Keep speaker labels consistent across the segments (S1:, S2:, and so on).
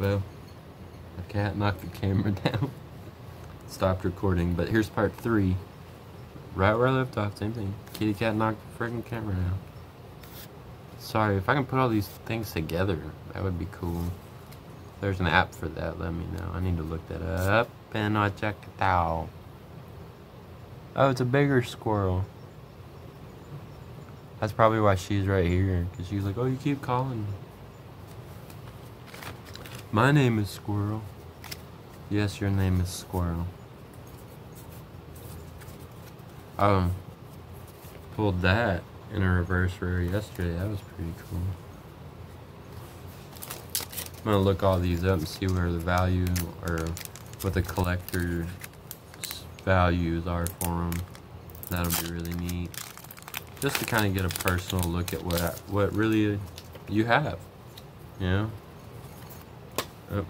S1: Well, the cat knocked the camera down. Stopped recording, but here's part three. Right where I left off, same thing. Kitty cat knocked the freaking camera down. Sorry, if I can put all these things together, that would be cool. If there's an app for that, let me know. I need to look that up and I'll check it out. Oh, it's a bigger squirrel. That's probably why she's right here, because she's like, oh, you keep calling. My name is Squirrel. Yes, your name is Squirrel. Um, pulled that in a reverse rare yesterday. That was pretty cool. I'm gonna look all these up and see where the value or what the collector's values are for them. That'll be really neat. Just to kind of get a personal look at what what really you have, you know. Oh.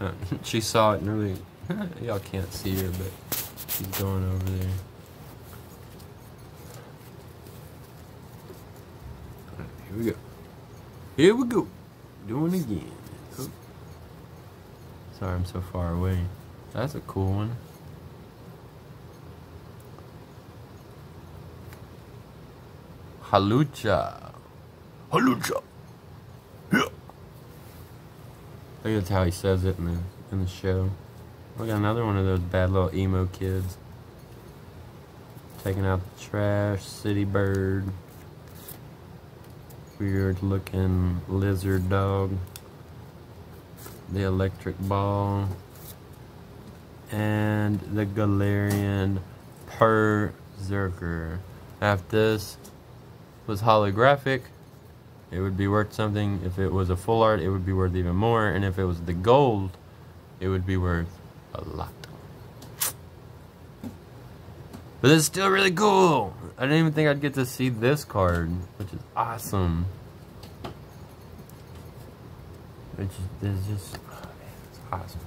S1: Uh, she saw it and y'all can't see her, but she's going over there. here we go. Here we go. Doing again. Oh. Sorry, I'm so far away. That's a cool one. Hawlucha. Hawlucha. Yeah. I think that's how he says it in the in the show. Look at another one of those bad little emo kids. Taking out the trash, city bird. Weird looking lizard dog. The electric ball. And the Galarian Perrserker. After this was holographic, it would be worth something. If it was a full art, it would be worth even more. And if it was the gold, it would be worth a lot. But it's still really cool. I didn't even think I'd get to see this card, which is awesome. Which is, just, oh man, it's awesome.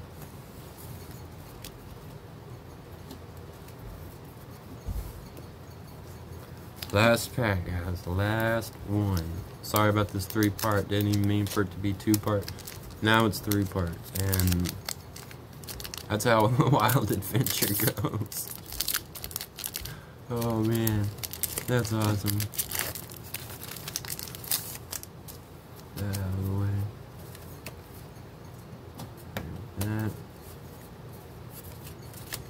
S1: Last pack, guys. Last one. Sorry about this three part. Didn't even mean for it to be two part. Now it's three parts. And that's how a wild adventure goes. Oh man. That's awesome. Out of the way. That.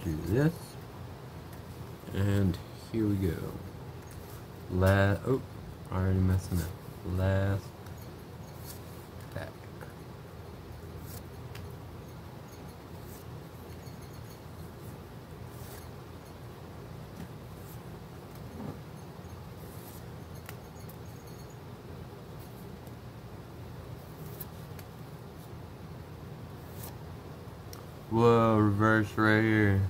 S1: Do this. And here we go. La oh, already messing up. Last pack. Whoa, reverse right here.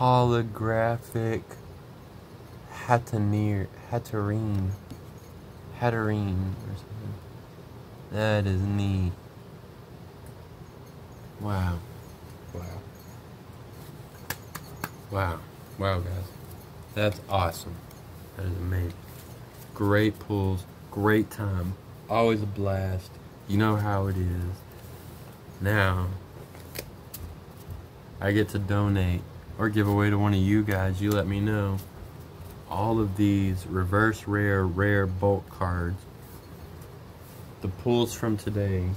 S1: Holographic Hatterene, Hatterene, Hatterene or something. That is neat. Wow. Wow. Wow. Wow, guys. That's awesome. That is amazing. Great pulls. Great time. Always a blast. You know how it is. Now, I get to donate or give away to one of you guys, you let me know. All of these reverse rare, rare bulk cards, the pulls from today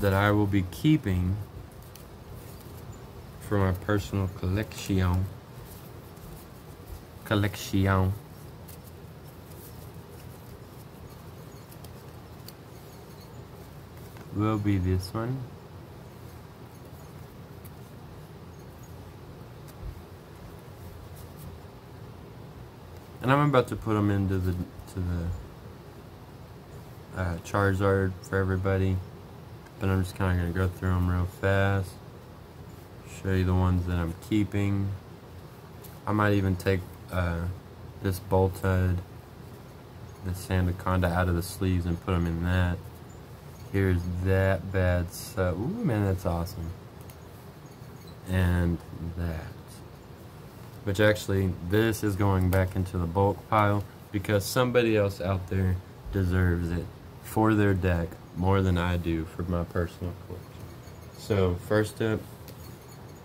S1: that I will be keeping for my personal collection. Collection. Will be this one. And I'm about to put them into the to the uh, Charizard for everybody. But I'm just kind of going to go through them real fast. Show you the ones that I'm keeping. I might even take uh, this Boltund, this Sandaconda out of the sleeves and put them in that. Here's that bad stuff. Ooh, man, that's awesome. and that. Which actually, this is going back into the bulk pile because somebody else out there deserves it for their deck more than I do for my personal collection. So first up,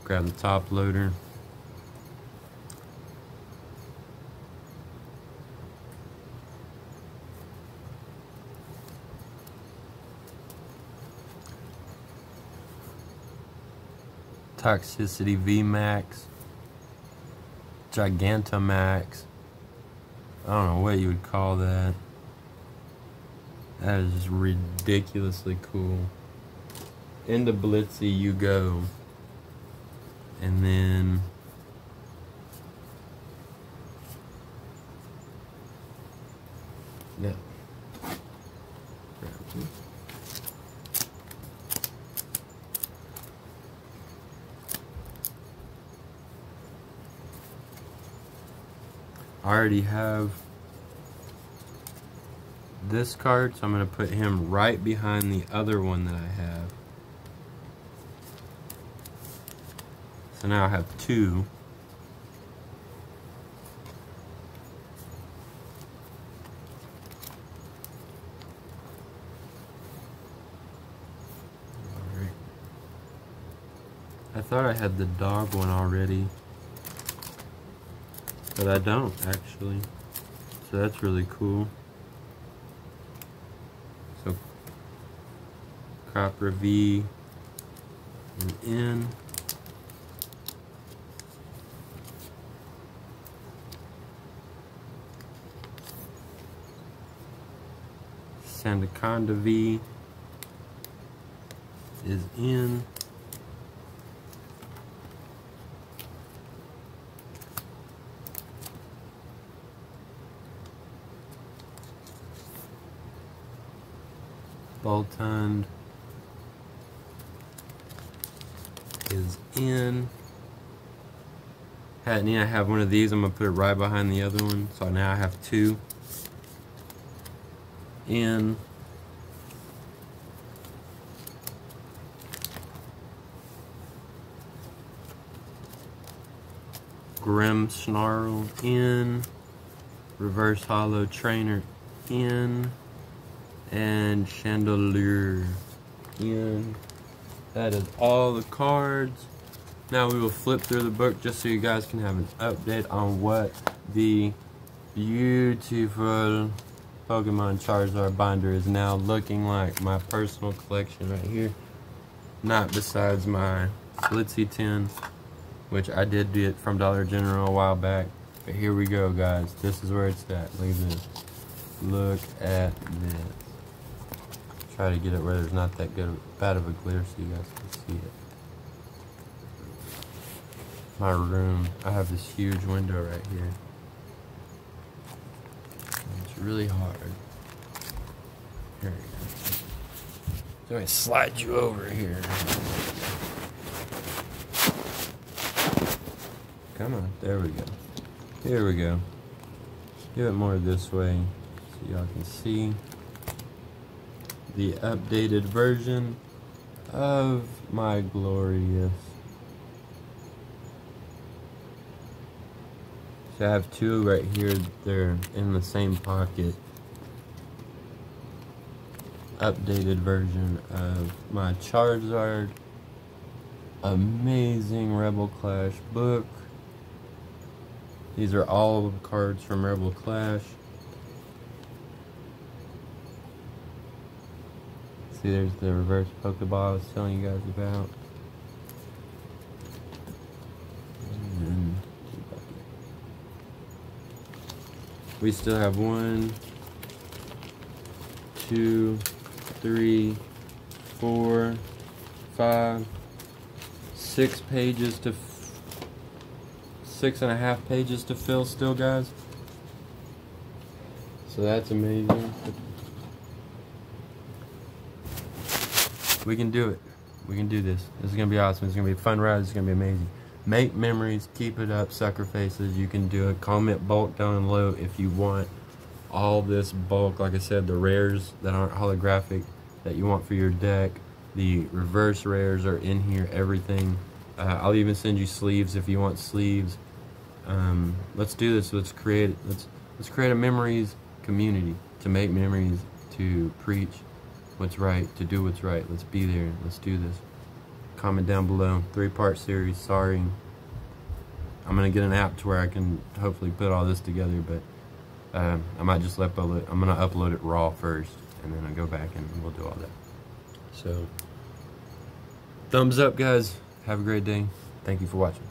S1: grab the top loader. Toxtricity VMAX, Gigantamax. I don't know what you would call that. That is ridiculously cool. Into Blitzy you go. And then yeah. I already have this card, so I'm going to put him right behind the other one that I have. So now I have two. I thought I had the dog one already. But I don't, actually. So that's really cool. So, copper V and N. Sandaconda V is in. Boltund is in. Hackney, I have one of these. I'm going to put it right behind the other one. So now I have two. In. Grimmsnarl in. Reverse Holo Trainer in and Chandelure in. That is all the cards. Now we will flip through the book just so you guys can have an update on what the beautiful Pokemon Charizard binder is now looking like. My personal collection right here. Not besides my Blitzy tin, which I did get from Dollar General a while back. But here we go, guys. This is where it's at. Look at this. Look at this try to get it where there's not that good bad of a glare so you guys can see it. My room, I have this huge window right here. It's really hard. Here we go. So I slide you over here. Come on, there we go. Here we go. Give it more this way so y'all can see the updated version of my glorious. So I have two right here, they're in the same pocket. Updated version of my Charizard amazing Rebel Clash book. These are all cards from Rebel Clash. See, there's the reverse Pokeball I was telling you guys about. Mm-hmm. we still have one, two, three, four, five, six pages to, six and a half pages to fill still, guys. So that's amazing. We can do it. We can do this. This is going to be awesome. It's going to be a fun ride. It's going to be amazing. Make memories. Keep it up. Sucker faces. You can do it. Comment bulk down low if you want all this bulk. Like I said, the rares that aren't holographic that you want for your deck. The reverse rares are in here. Everything. Uh, I'll even send you sleeves if you want sleeves. Um, let's do this. Let's create. Let's let's create a memories community to make memories, to preach what's right, to do what's right. Let's be there. Let's do this. Comment down below. Three part series. Sorry. I'm gonna get an app to where I can hopefully put all this together, but um, I might just upload it. I'm gonna upload it raw first, and then I'll go back and we'll do all that. So, thumbs up, guys. Have a great day. Thank you for watching.